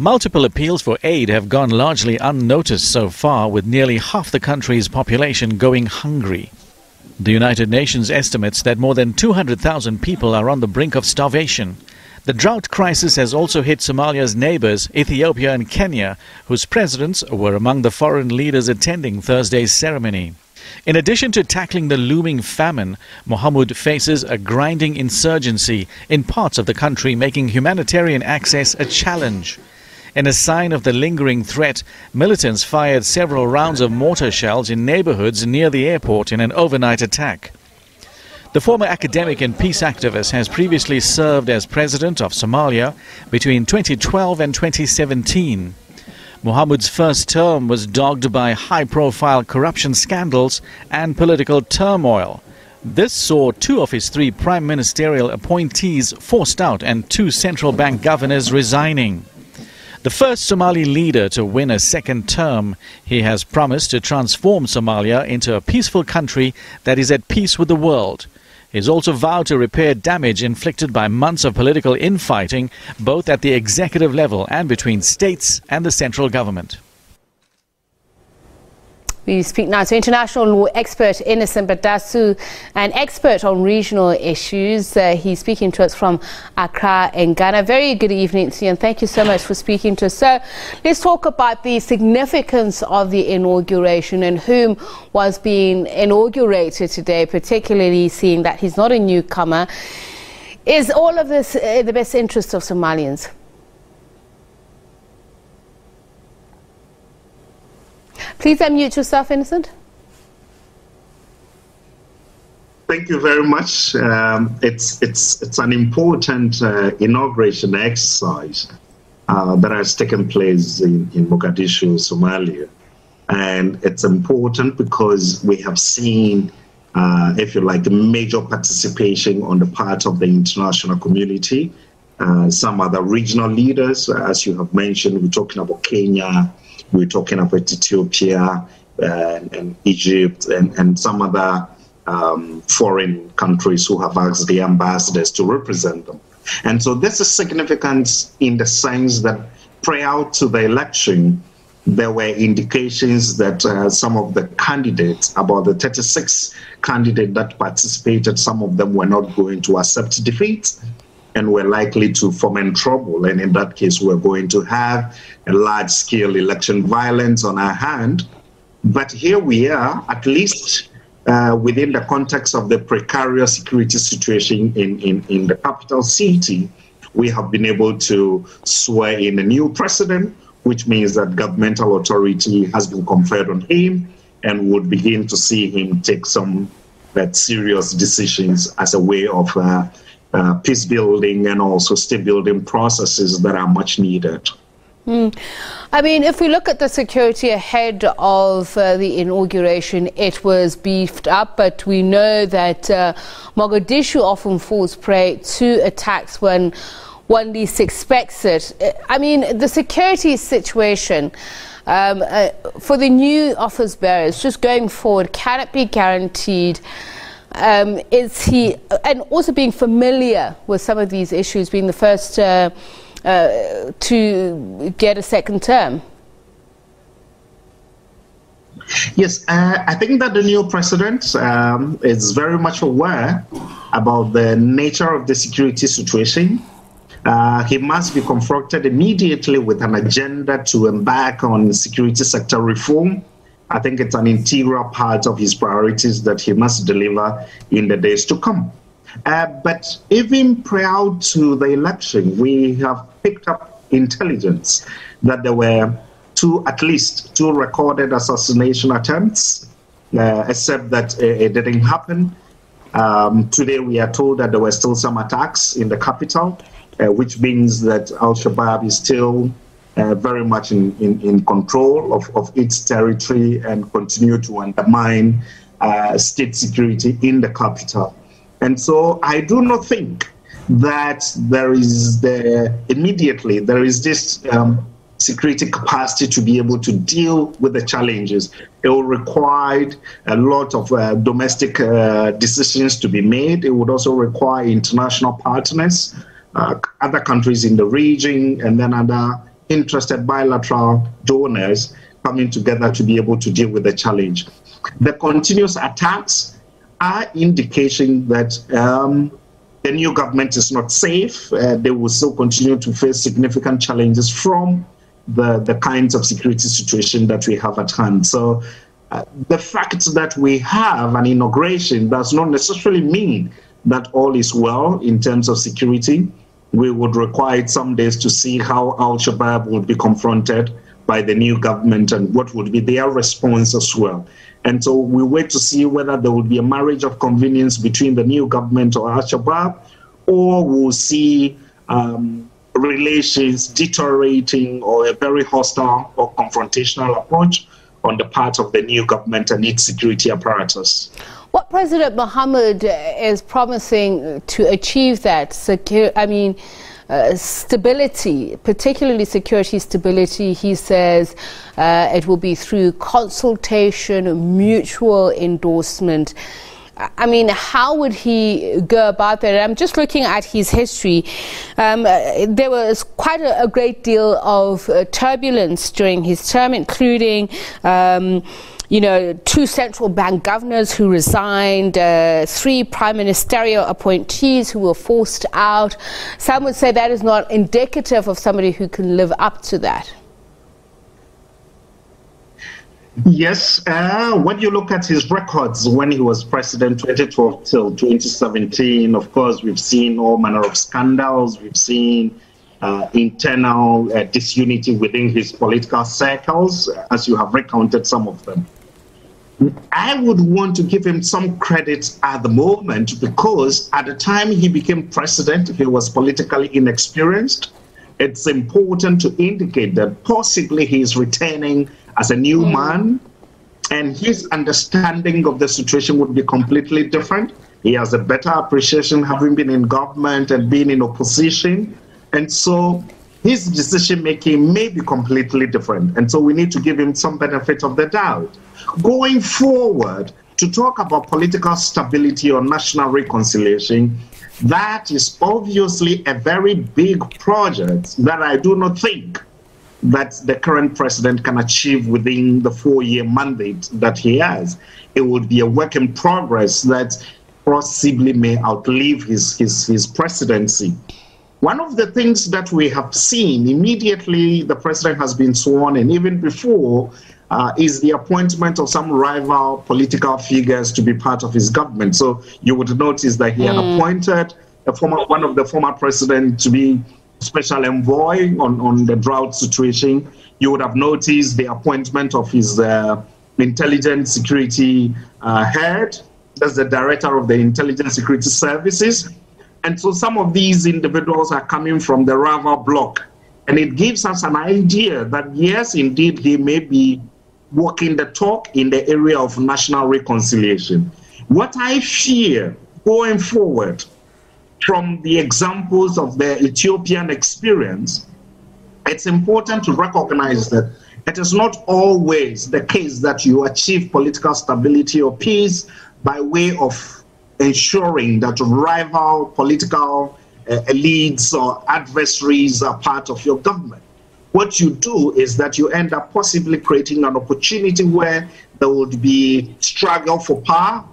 Multiple appeals for aid have gone largely unnoticed so far, with nearly half the country's population going hungry. The United Nations estimates that more than 200,000 people are on the brink of starvation. The drought crisis has also hit Somalia's neighbors, Ethiopia and Kenya, whose presidents were among the foreign leaders attending Thursday's ceremony. In addition to tackling the looming famine, Mohamud faces a grinding insurgency in parts of the country, making humanitarian access a challenge. In a sign of the lingering threat, militants fired several rounds of mortar shells in neighborhoods near the airport in an overnight attack. The former academic and peace activist has previously served as president of Somalia between 2012 and 2017. Mohamud's first term was dogged by high profile corruption scandals and political turmoil. This saw two of his three prime ministerial appointees forced out and two central bank governors resigning. The first Somali leader to win a second term, he has promised to transform Somalia into a peaceful country that is at peace with the world. He's also vowed to repair damage inflicted by months of political infighting, both at the executive level and between states and the central government. We speak now to international law expert Innocent Badasu, an expert on regional issues. Uh, he's speaking to us from Accra in Ghana. Very good evening to you, and thank you so much for speaking to us. So, let's talk about the significance of the inauguration and whom was being inaugurated today, particularly seeing that he's not a newcomer. Is all of this in the best interest of Somalians? Please unmute yourself, Innocent. Thank you very much. Um, it's it's it's an important uh, inauguration exercise uh, that has taken place in, in Mogadishu, Somalia, and it's important because we have seen, uh, if you like, major participation on the part of the international community. Uh, some other regional leaders, as you have mentioned, we're talking about Kenya, we're talking about Ethiopia and, and Egypt and, and some other um, foreign countries who have asked the ambassadors to represent them. And so this is significant in the sense that prior to the election, there were indications that uh, some of the candidates, about the 36 candidates that participated, some of them were not going to accept defeat and we're likely to foment trouble. And in that case, we're going to have a large scale election violence on our hand. But here we are, at least uh, within the context of the precarious security situation in, in, in the capital city, we have been able to swear in a new president, which means that governmental authority has been conferred on him and would begin to see him take some uh, serious decisions as a way of uh, uh, peace building and also state building processes that are much needed. Mm. I mean, if we look at the security ahead of uh, the inauguration, it was beefed up, but we know that uh, Mogadishu often falls prey to attacks when one least expects it. I mean, the security situation um, uh, for the new office bearers, just going forward, can it be guaranteed? Um, is he, and also being familiar with some of these issues, being the first uh, uh, to get a second term? Yes, uh, I think that the new president um, is very much aware about the nature of the security situation. Uh, he must be confronted immediately with an agenda to embark on security sector reform I think it's an integral part of his priorities that he must deliver in the days to come. Uh, but even prior to the election, we have picked up intelligence that there were two, at least two recorded assassination attempts, uh, except that it didn't happen. Um, today, we are told that there were still some attacks in the capital, uh, which means that Al Shabaab is still uh, very much in, in, in control of, of its territory and continue to undermine uh, state security in the capital. And so I do not think that there is the immediately there is this um, security capacity to be able to deal with the challenges. It will require a lot of uh, domestic uh, decisions to be made. It would also require international partners, uh, other countries in the region, and then other interested bilateral donors coming together to be able to deal with the challenge. The continuous attacks are indication that um, the new government is not safe. Uh, they will still continue to face significant challenges from the, the kinds of security situation that we have at hand. So uh, the fact that we have an inauguration does not necessarily mean that all is well in terms of security. We would require some days to see how Al Shabaab would be confronted by the new government and what would be their response as well. And so we wait to see whether there will be a marriage of convenience between the new government or Al Shabaab, or we'll see um, relations deteriorating or a very hostile or confrontational approach on the part of the new government and its security apparatus. What President Mohamud is promising to achieve that, secure, I mean, uh, stability, particularly security stability, he says uh, it will be through consultation, mutual endorsement. I mean, how would he go about that? I'm just looking at his history. Um, uh, there was quite a, a great deal of uh, turbulence during his term, including. Um, you know, two central bank governors who resigned, uh, three prime ministerial appointees who were forced out. Some would say that is not indicative of somebody who can live up to that. Yes, uh, when you look at his records when he was president 2012 till 2017, of course, we've seen all manner of scandals. We've seen uh, internal uh, disunity within his political circles, as you have recounted some of them. I would want to give him some credit at the moment because at the time he became president, he was politically inexperienced. It's important to indicate that possibly he is returning as a new mm. man and his understanding of the situation would be completely different. He has a better appreciation having been in government and being in opposition. And so his decision making may be completely different. And so we need to give him some benefit of the doubt. Going forward, to talk about political stability or national reconciliation, that is obviously a very big project that I do not think that the current president can achieve within the four-year mandate that he has. It would be a work in progress that possibly may outlive his, his, his presidency. One of the things that we have seen immediately the president has been sworn and even before uh, is the appointment of some rival political figures to be part of his government. So you would notice that he mm. had hmm. appointed a former, one of the former president to be special envoy on, on the drought situation. You would have noticed the appointment of his uh, intelligence security uh, head, as the director of the intelligence security services. And so some of these individuals are coming from the rival bloc. And it gives us an idea that, yes, indeed, he may be walking the talk in the area of national reconciliation. What I fear going forward from the examples of the Ethiopian experience, it's important to recognize that it is not always the case that you achieve political stability or peace by way of ensuring that rival political uh, elites or adversaries are part of your government. What you do is that you end up possibly creating an opportunity where there would be struggle for power,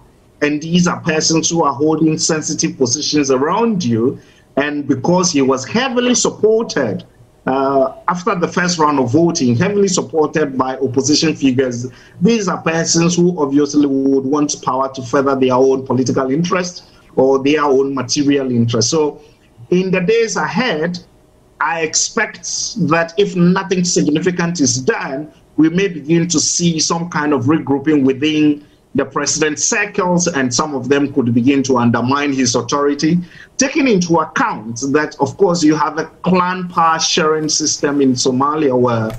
and these are persons who are holding sensitive positions around you. And because he was heavily supported uh, after the first round of voting, heavily supported by opposition figures. These are persons who obviously would want power to further their own political interest or their own material interest. So, in the days ahead, I expect that if nothing significant is done, we may begin to see some kind of regrouping within the president's circles, and some of them could begin to undermine his authority, taking into account that, of course, you have a clan power sharing system in Somalia where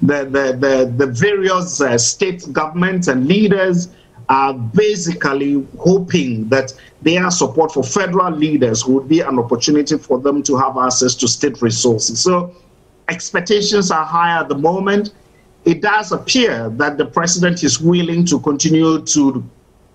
the, the, the, the various uh, state governments and leaders are basically hoping that their support for federal leaders would be an opportunity for them to have access to state resources. So expectations are high at the moment it does appear that the president is willing to continue to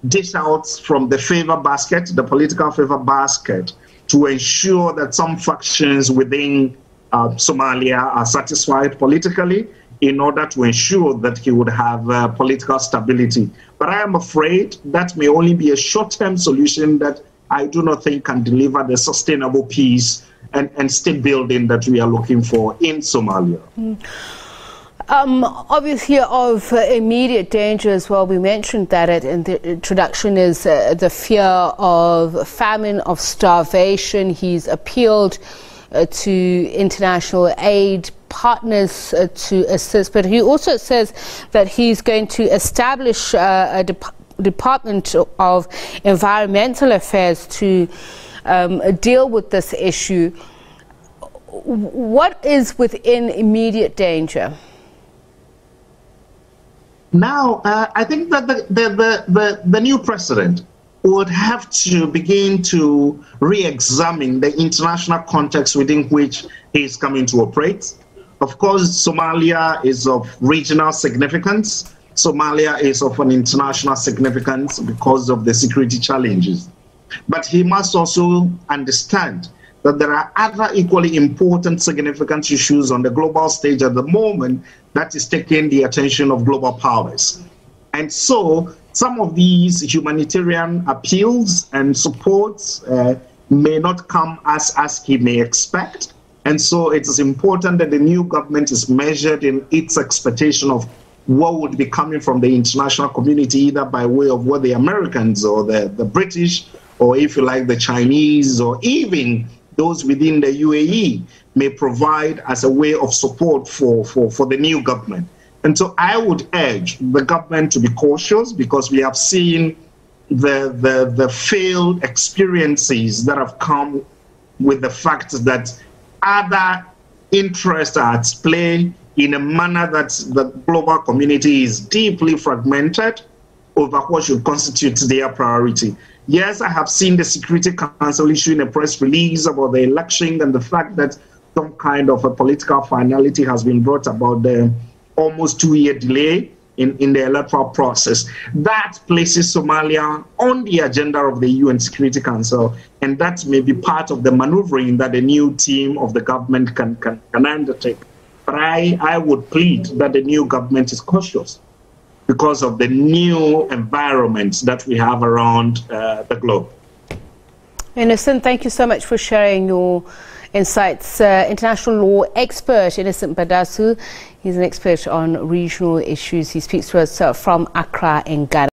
dish out from the favor basket, the political favor basket, to ensure that some factions within uh, Somalia are satisfied politically in order to ensure that he would have uh, political stability. But I am afraid that may only be a short term solution that I do not think can deliver the sustainable peace and, and state building that we are looking for in Somalia. Mm. Um, obviously, of uh, immediate danger as well. We mentioned that in the introduction is uh, the fear of famine, of starvation. He's appealed uh, to international aid partners uh, to assist, but he also says that he's going to establish uh, a dep- Department of Environmental Affairs to um, deal with this issue. What is within immediate danger? Now, uh, I think that the, the, the, the, the new president would have to begin to re-examine the international context within which he is coming to operate. Of course, Somalia is of regional significance. Somalia is of an international significance because of the security challenges. But he must also understand that there are other equally important, significant issues on the global stage at the moment that is taking the attention of global powers. And so some of these humanitarian appeals and supports uh, may not come as, as he may expect. And so it is important that the new government is measured in its expectation of what would be coming from the international community, either by way of what the Americans or the, the British, or if you like, the Chinese, or even those within the UAE may provide as a way of support for, for, for the new government. And so I would urge the government to be cautious because we have seen the, the, the failed experiences that have come with the fact that other interests are at play in a manner that the global community is deeply fragmented over what should constitute their priority. Yes, I have seen the Security Council issuing a press release about the election and the fact that some kind of a political finality has been brought about the almost two year delay in, in the electoral process. That places Somalia on the agenda of the UN Security Council, and that may be part of the maneuvering that the new team of the government can, can, can undertake. But I, I would plead that the new government is cautious because of the new environments that we have around uh, the globe. Innocent, thank you so much for sharing your insights. Uh, international law expert Innocent Badasu, he's an expert on regional issues. He speaks to us uh, from Accra in Ghana.